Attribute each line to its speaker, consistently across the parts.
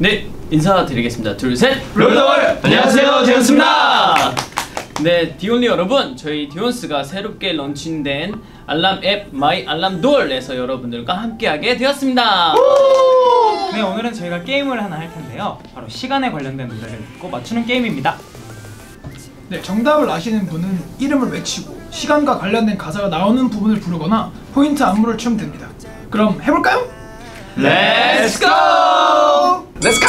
Speaker 1: 네 인사드리겠습니다 둘셋
Speaker 2: Roll the world! 안녕하세요, 디원스입니다.
Speaker 1: 네 디온리 여러분 저희 디원스가 새롭게 launching된 알람 앱 마이 알람 돌에서 여러분들과 함께하게 되었습니다
Speaker 3: 네 오늘은 저희가 게임을 하나 할 텐데요 바로 시간에 관련된 노래를 듣고 맞추는 게임입니다
Speaker 4: 네, 정답을 아시는 분은 이름을 외치고 시간과 관련된 가사가 나오는 부분을 부르거나 포인트 안무를 추면 됩니다. 그럼 해볼까요?
Speaker 2: Let's go! Let's go!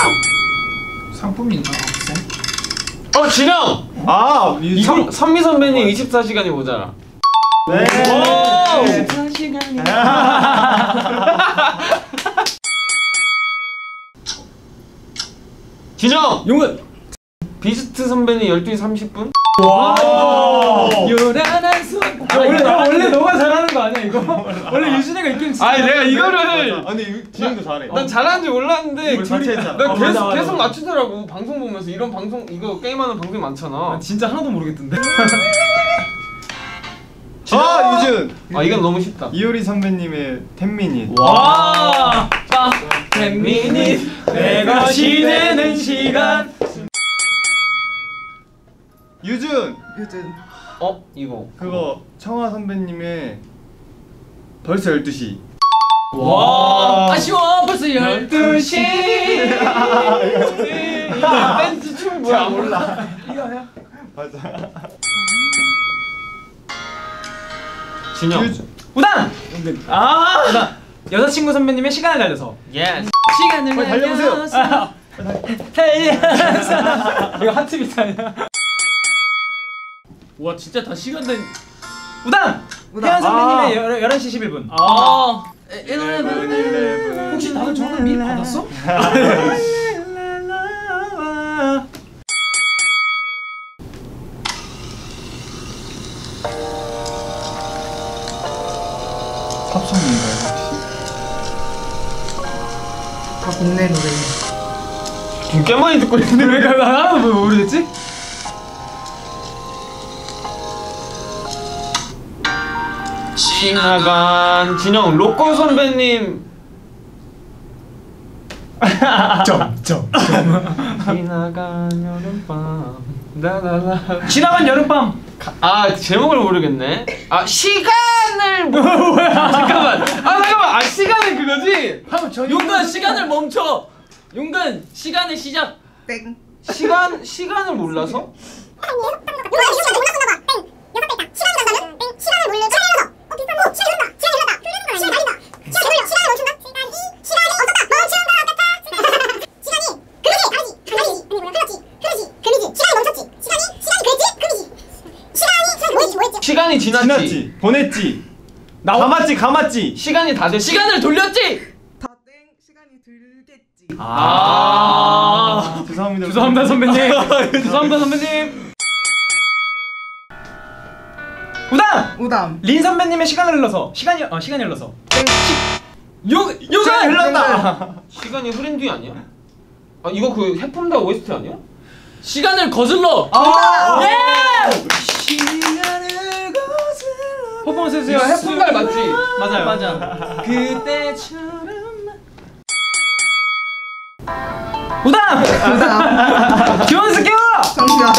Speaker 4: 상품이 있나? 쌤?
Speaker 2: 어, 진영! 아, 선, 선미 선배님 24시간이 모자라. 네. 진영!
Speaker 1: 용은
Speaker 2: 비스트 선배님 12시 30분?
Speaker 1: 요란한 손
Speaker 3: 원래 원래 너가 잘하는 거 아니야 이거? 원래 유진이가 진짜
Speaker 2: 아니, 내가 이거를.
Speaker 5: 아니 진영도 잘해.
Speaker 2: 난 잘하는지 몰랐는데
Speaker 5: 우리 같이
Speaker 2: 둘이-
Speaker 5: 했잖아.
Speaker 2: 난
Speaker 3: 어,
Speaker 2: 계속
Speaker 3: 맞아, 맞아.
Speaker 2: 계속 맞추더라고 방송 보면서 이런 방송 이거 게임하는 방송이 많잖아.
Speaker 3: 진짜 하나도 모르겠던데
Speaker 5: 아 유준.
Speaker 2: 아 이건 너무 쉽다.
Speaker 5: 이효리 선배님의 텐미닛.
Speaker 1: 와 미닛 내가 지내는 시간
Speaker 5: 유준.
Speaker 2: 어 이거
Speaker 5: 그거 청하 선배님의 벌써 12시.
Speaker 1: 와 아쉬워 벌써 12시
Speaker 2: 댄스 춤 뭐야 몰라.
Speaker 5: 맞아.
Speaker 2: 진영.
Speaker 5: 유준.
Speaker 3: 우담! 아 우담 여자친구 선배님의 시간을 달려서
Speaker 2: yes.
Speaker 1: 시간을
Speaker 5: 달려보세요.
Speaker 1: 날려서
Speaker 3: 이거 하트 비트 아니야?
Speaker 1: 와 진짜 다 시간 된
Speaker 3: 우단! 태연 선배님의 열 11시 11분
Speaker 1: 아,
Speaker 4: 혹시 다들 정답 미리 받았어?
Speaker 5: 팝송인가요 혹시?
Speaker 6: 다 국내 노래.
Speaker 2: 꽤 많이 듣고 있는데
Speaker 3: 왜 하나도 뭐 모르겠지?
Speaker 2: 지나간 진영 로꼬 선배님.
Speaker 3: 점점
Speaker 2: 지나간 여름밤. 라라라
Speaker 3: 지나간 여름밤.
Speaker 2: 아 제목을 모르겠네. 아 시간을 뭐 잠깐만. 아 잠깐만. 아 시간은 그거지?
Speaker 1: 용근 시간을 멈춰. 용근 시간의 시작.
Speaker 6: 땡.
Speaker 2: 시간 시간을 몰라서 시간이 지났지,
Speaker 5: 지났지. 보냈지.
Speaker 3: 나와
Speaker 5: 감았지 감았지.
Speaker 2: 시간이 다 됐지
Speaker 1: 시간을 돌렸지
Speaker 6: 다 땡. 시간이 들겠지.
Speaker 1: 아
Speaker 5: 죄송합니다.
Speaker 3: 죄송합니다 선배님 죄송합니다 선배님 우단!
Speaker 6: 우담.
Speaker 3: 린 선배님의 시간을 흘러서 시간이 어 시간이 흘러서
Speaker 1: 용
Speaker 3: 시간이
Speaker 1: 용근
Speaker 3: 흘렀다
Speaker 2: 시간이 흐린 뒤 아니야? 아 이거 그 해품다 OST 아니야?
Speaker 1: 시간을 거슬러 예
Speaker 3: 퍼포먼스 해주세요
Speaker 2: 해품달 맞지?
Speaker 3: 맞아요
Speaker 1: 맞아 그때처럼!
Speaker 6: 우담.
Speaker 3: 기원스 끼워!
Speaker 6: 잠시만.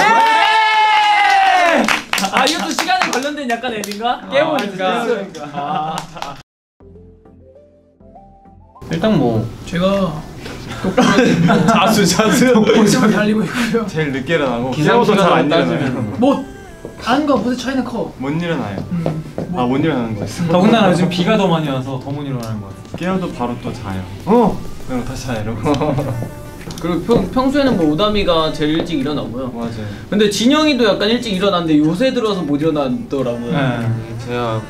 Speaker 1: 아 이것도 시간에 관련된 약간 앱인가?
Speaker 3: 깨우니까
Speaker 2: 일단 뭐
Speaker 4: 제가
Speaker 3: 자수 자수
Speaker 4: 본심을 달리고 있고요.
Speaker 5: 제일 늦게 일어나고
Speaker 2: 기상
Speaker 5: 깨워도 잘안.
Speaker 2: 따지면
Speaker 4: 뭐 안과 무슨 차이는 커.
Speaker 5: 못 일어나요.
Speaker 4: 음,
Speaker 5: 아못 일어나는 거 있어.
Speaker 3: 더군다나 요즘 비가 더 많이 와서 더 못 일어나는 것 같아
Speaker 5: 깨워도 바로 또 자요. 어. 그럼 다시 자요 이러고.
Speaker 1: 그리고 평, 평소에는 뭐 오다미가 제일 일찍 일어나고요
Speaker 5: 맞아요.
Speaker 1: 근데 진영이도 약간 일찍 일어났는데 요새 들어서 못 일어나더라고요
Speaker 3: 네.
Speaker 2: 제가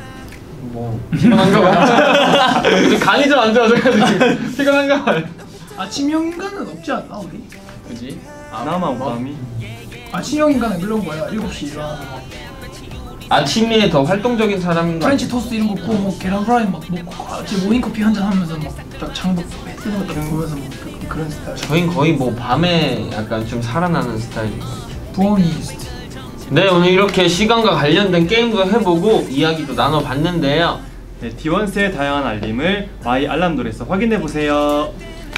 Speaker 2: 뭐 피곤한가 봐요 간이 좀안 좋아져가지고 피곤한가 봐요
Speaker 4: 아침형 인간은 없지 않나 우리?
Speaker 1: 그지?
Speaker 5: 나만 오감이.
Speaker 4: 아침형 인간은 그런 거야. 7시 일어나서
Speaker 2: 아침에 더 활동적인 사람인가
Speaker 4: 프렌치 토스트 이런 거 구워 먹고 계란 프라이 막 먹고 아침 모닝커피 한잔 하면서 막딱 해 뜨는 거딱 보면서 뭐 그, 그런 스타일.
Speaker 2: 저흰 거의 뭐 밤에 약간 좀 살아나는 스타일인 것 같아요
Speaker 4: 부엉이스트.
Speaker 2: 네 오늘 이렇게 시간과 관련된 게임도 해보고 이야기도 나눠봤는데요
Speaker 5: 네, 디원스의 다양한 알림을 마이 알람돌에서 확인해 보세요.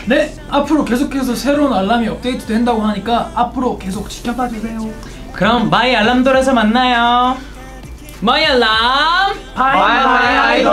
Speaker 4: 네, 앞으로 계속해서 새로운 알람이 업데이트 된다고 하니까 앞으로 계속 지켜봐 주세요.
Speaker 3: 그럼 마이 알람돌에서 만나요.
Speaker 2: My alarm by my idol